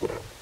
Yeah.